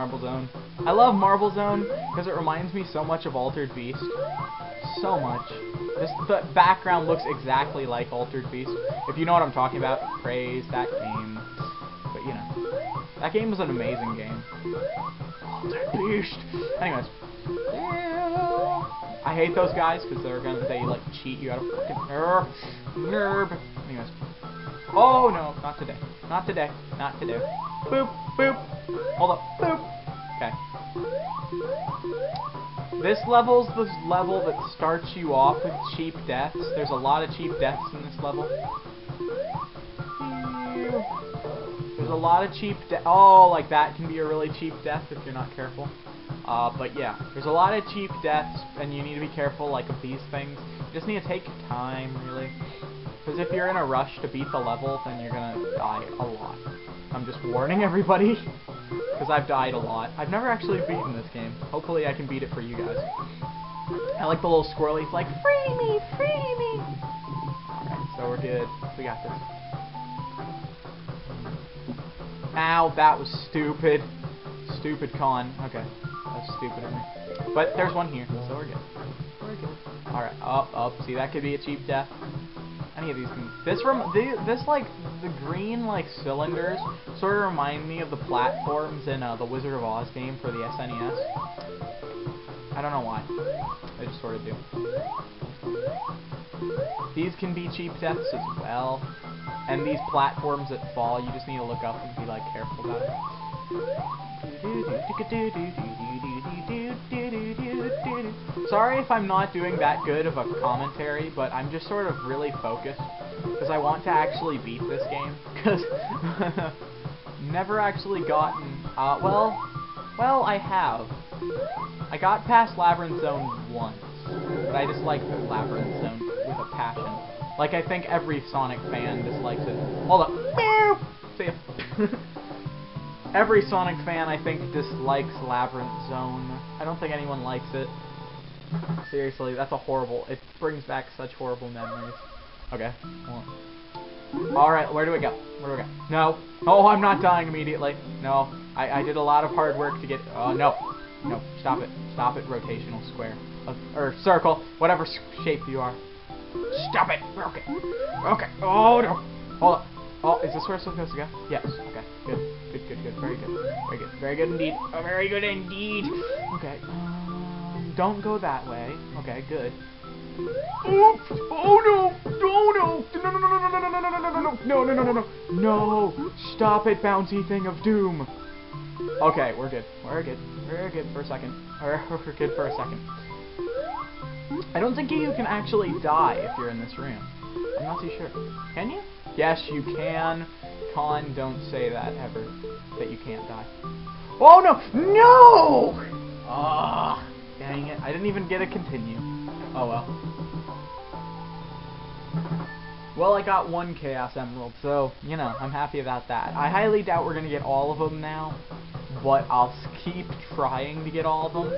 Marble Zone. I love Marble Zone because it reminds me so much of Altered Beast. So much. This, the background looks exactly like Altered Beast. If you know what I'm talking about, praise that game. But, you know. That game was an amazing game. Altered Beast! Anyways. I hate those guys because they're gonna, they, like, cheat you out of fucking nerve. Nerve. Anyways. Oh, no, not today. Not today. Not today. Boop, boop. Hold up. Boop. Okay. This level's the level that starts you off with cheap deaths. There's a lot of cheap deaths in this level. There's a lot of cheap de- Oh, like that can be a really cheap death if you're not careful. Uh, but yeah, there's a lot of cheap deaths, and you need to be careful, like, of these things. You just need to take time, really. Because if you're in a rush to beat the level, then you're gonna die a lot. I'm just warning everybody, because I've died a lot. I've never actually beaten this game. Hopefully I can beat it for you guys. I like the little squirrely, it's like, free me, free me! Alright, so we're good. We got this. Ow, that was stupid. Stupid con. Okay. That's stupid of me. But there's one here, so we're good. We're good. Alright, up, oh, up. Oh, see, that could be a cheap death. Any of these things. This rem the, this like the green like cylinders sort of remind me of the platforms in uh, the Wizard of Oz game for the SNES. I don't know why. I just sort of do. These can be cheap deaths as well. And these platforms that fall, you just need to look up and be like careful about it. Sorry if I'm not doing that good of a commentary, but I'm just sort of really focused because I want to actually beat this game. Because never actually gotten. Uh, well, well, I have. I got past Labyrinth Zone once, but I dislike Labyrinth Zone with a passion. Like I think every Sonic fan dislikes it. Hold up. See ya. every Sonic fan I think dislikes Labyrinth Zone. I don't think anyone likes it. Seriously, that's a horrible. It brings back such horrible memories. Okay. Alright, where do we go? Where do we go? No. Oh, I'm not dying immediately. No. I, I did a lot of hard work to get... Oh, no. No. Stop it. Stop it, rotational square. Uh, or circle. Whatever shape you are. Stop it. Okay. Okay. Oh, no. Hold up. Oh, is this where it's supposed to go? Yes. Okay. Good. Good, good, good. Very good. Very good. Very good indeed. Oh, very good indeed. Okay. Um, don't go that way. Okay, good. Oops! Oh no! No no! No no no no no no no no no no no no no no no no no! Stop it, bouncy thing of doom! Okay, we're good. We're good. We're good for a second. We're, good for a second. I don't think you can actually die if you're in this room. I'm not too sure. Can you? Yes, you can. Con, don't say that ever. That you can't die. Oh no! No! Ah, dang it. I didn't even get a continue. Oh well. Well, I got one Chaos Emerald, so, you know, I'm happy about that. I highly doubt we're going to get all of them now, but I'll keep trying to get all of them.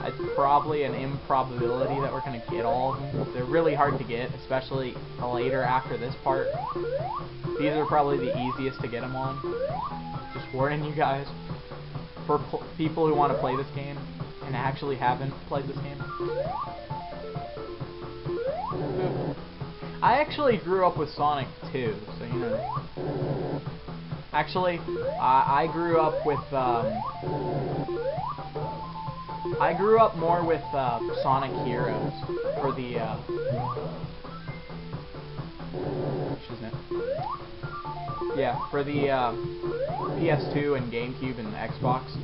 It's probably an improbability that we're going to get all of them. They're really hard to get, especially later after this part. These are probably the easiest to get them on. Just warning you guys. For people who want to play this game and actually haven't played this game. I actually grew up with Sonic 2, so you know. Actually, I, I grew up with, um, I grew up more with, uh, Sonic Heroes for the, uh, yeah, for the, uh, PS2 and GameCube and Xbox.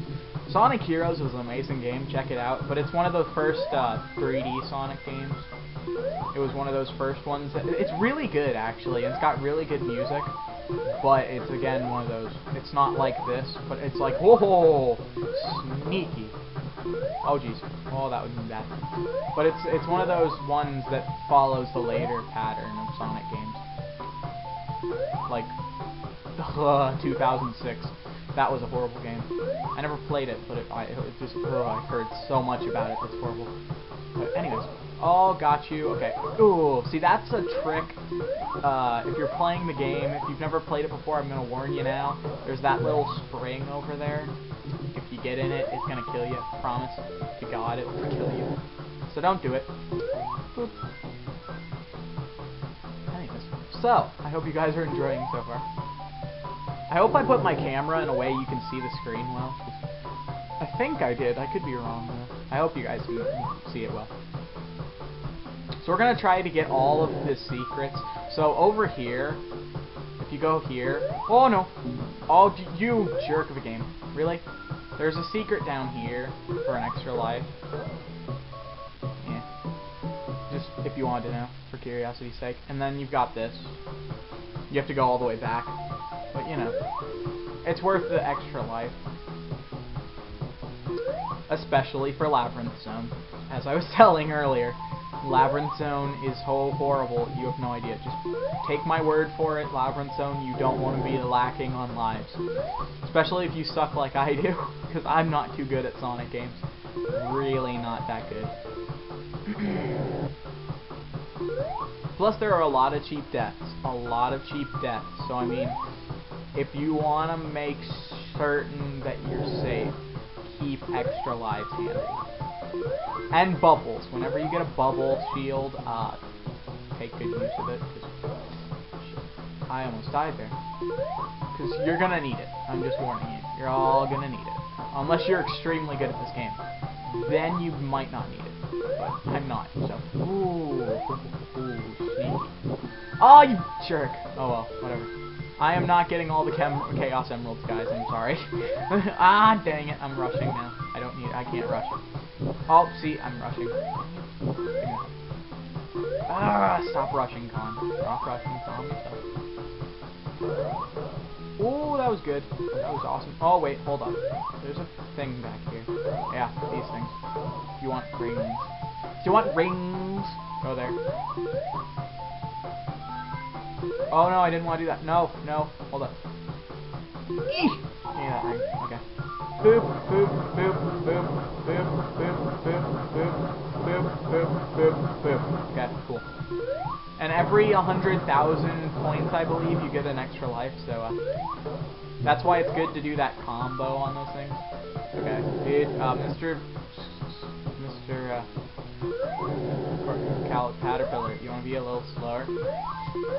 Sonic Heroes was an amazing game, check it out, but it's one of the first, uh, 3D Sonic games. It was one of those first ones. It's really good, actually. It's got really good music. But it's, again, one of those... It's not like this, but it's like, whoa, sneaky. Oh, jeez. Oh, that would be bad. But it's it's one of those ones that follows the later pattern of Sonic games. Like, uh, 2006. That was a horrible game. I never played it, but it, I it just oh, I heard so much about it. That's horrible. But anyways, oh, got you. Okay. Ooh, see that's a trick. Uh, if you're playing the game, if you've never played it before, I'm gonna warn you now. There's that little spring over there. If you get in it, it's gonna kill you. Promise. To God, it will kill you. So don't do it. Boop. So I hope you guys are enjoying so far. I hope I put my camera in a way you can see the screen well. I think I did. I could be wrong though. I hope you guys can see it well. So we're gonna try to get all of the secrets. So over here, if you go here, oh no, oh you jerk of a game, really? There's a secret down here for an extra life. If you wanted to know, for curiosity's sake. And then you've got this. You have to go all the way back. But, you know, it's worth the extra life. Especially for Labyrinth Zone. As I was telling earlier, Labyrinth Zone is so horrible, you have no idea. Just take my word for it, Labyrinth Zone, you don't want to be lacking on lives. Especially if you suck like I do, because I'm not too good at Sonic games. Really not that good. Plus, there are a lot of cheap deaths. A lot of cheap deaths. So, I mean, if you want to make certain that you're safe, keep extra lives handy. And bubbles. Whenever you get a bubble shield, uh, take good use of it. I almost died there. Because you're going to need it. I'm just warning you. You're all going to need it. Unless you're extremely good at this game. Then you might not need it. But I'm not, so... Ooh, ooh, sneaky. Oh, you jerk! Oh well, whatever. I am not getting all the chem Chaos Emeralds, guys. I'm sorry. ah, dang it. I'm rushing now. I don't need I can't rush. Oh, see, I'm rushing. Ah, stop rushing, Con. Stop rushing, Con. Oh, that was good. That was awesome. Oh, wait, hold on. There's a thing back here. Yeah, these things. If you want rings. If you want rings, go there. Oh no, I didn't want to do that. No, no, hold up. Yeah, that ring. Okay. Boop, boop, boop, boop, boop, boop, boop, boop, boop, boop, boop, boop. Okay, cool. And every 100,000 points, I believe, you get an extra life, so, uh, that's why it's good to do that combo on those things. Okay, dude, uh, Mr. Mr. Uh, Cal Caterpillar, you want to be a little slower?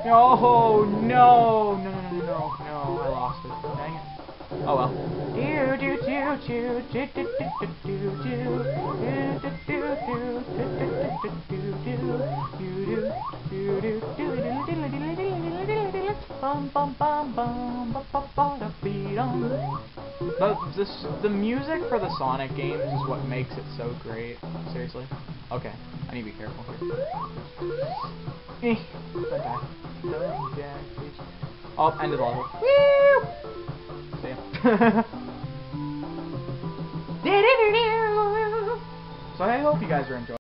No, no, no, no, no, no, no, no, I lost it. Dang it. Oh well. Do do do do do do Do do do do do do do do do do the, the, the music for the Sonic games is what makes it so great. Seriously. Okay, I need to be careful here. Eh, oh, end of the level. See ya. so I hope you guys are enjoying